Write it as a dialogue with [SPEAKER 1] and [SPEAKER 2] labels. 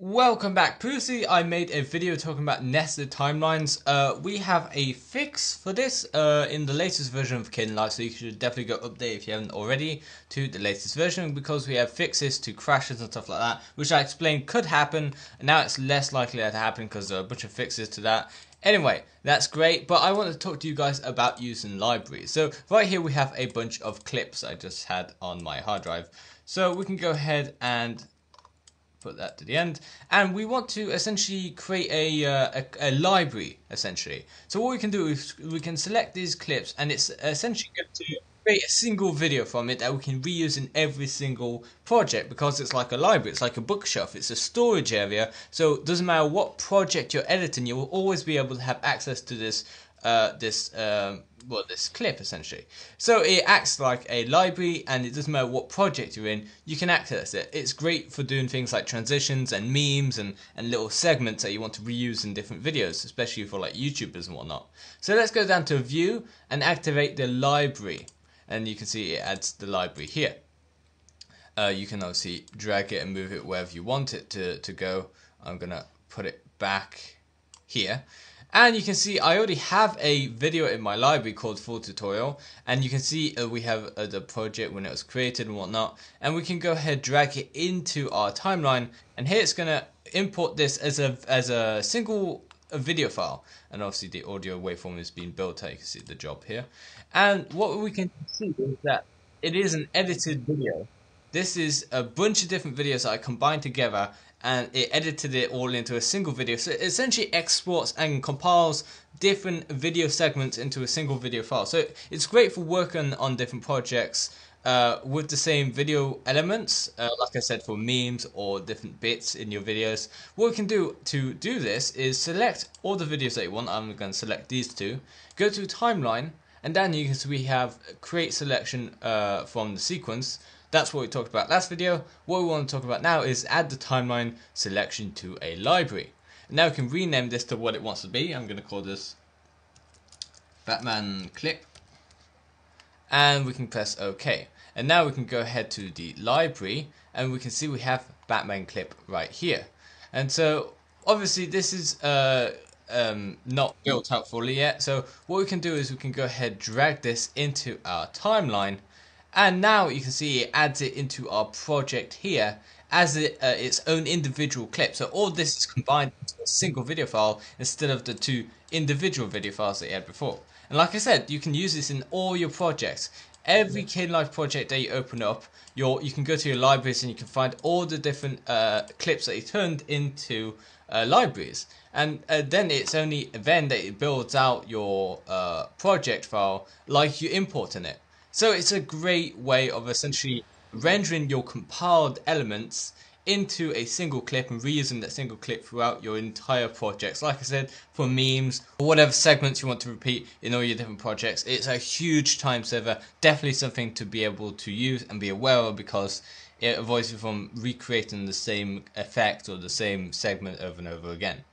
[SPEAKER 1] Welcome back. Previously, I made a video talking about nested timelines. Uh, we have a fix for this uh, in the latest version of Kdenlive, so you should definitely go update if you haven't already to the latest version because we have fixes to crashes and stuff like that, which I explained could happen. And now it's less likely that to happen because there are a bunch of fixes to that. Anyway, that's great, but I want to talk to you guys about using libraries. So right here we have a bunch of clips I just had on my hard drive. So we can go ahead and put that to the end. And we want to essentially create a, uh, a, a, library, essentially. So what we can do is we can select these clips and it's essentially going to create a single video from it that we can reuse in every single project because it's like a library, it's like a bookshelf, it's a storage area. So it doesn't matter what project you're editing, you will always be able to have access to this uh, this um, well this clip essentially. So it acts like a library, and it doesn't matter what project you're in, you can access it. It's great for doing things like transitions and memes and and little segments that you want to reuse in different videos, especially for like YouTubers and whatnot. So let's go down to View and activate the library, and you can see it adds the library here. Uh, you can obviously drag it and move it wherever you want it to, to go. I'm gonna put it back here and you can see I already have a video in my library called full tutorial. And you can see uh, we have uh, the project when it was created and whatnot. And we can go ahead drag it into our timeline. And here it's gonna import this as a as a single a video file. And obviously the audio waveform is being built out. You can see the job here. And what we can see is that it is an edited video. This is a bunch of different videos that I combined together and it edited it all into a single video. So it essentially exports and compiles different video segments into a single video file. So it's great for working on different projects uh, with the same video elements, uh, like I said, for memes or different bits in your videos. What we can do to do this is select all the videos that you want. I'm going to select these two. Go to timeline, and then you can see we have create selection uh, from the sequence. That's what we talked about last video. What we want to talk about now is add the timeline selection to a library. Now we can rename this to what it wants to be. I'm going to call this Batman clip. And we can press OK. And now we can go ahead to the library and we can see we have Batman clip right here. And so obviously this is uh, um, not built up fully yet. So what we can do is we can go ahead drag this into our timeline and now you can see it adds it into our project here as it, uh, its own individual clip. So all this is combined into a single video file instead of the two individual video files that you had before. And like I said, you can use this in all your projects. Every Kdenlive project that you open up, your you can go to your libraries and you can find all the different uh, clips that you turned into uh, libraries. And uh, then it's only then that it builds out your uh, project file like you importing it. So it's a great way of essentially rendering your compiled elements into a single clip and reusing that single clip throughout your entire projects. Like I said, for memes or whatever segments you want to repeat in all your different projects, it's a huge time saver. Definitely something to be able to use and be aware of because it avoids you from recreating the same effect or the same segment over and over again.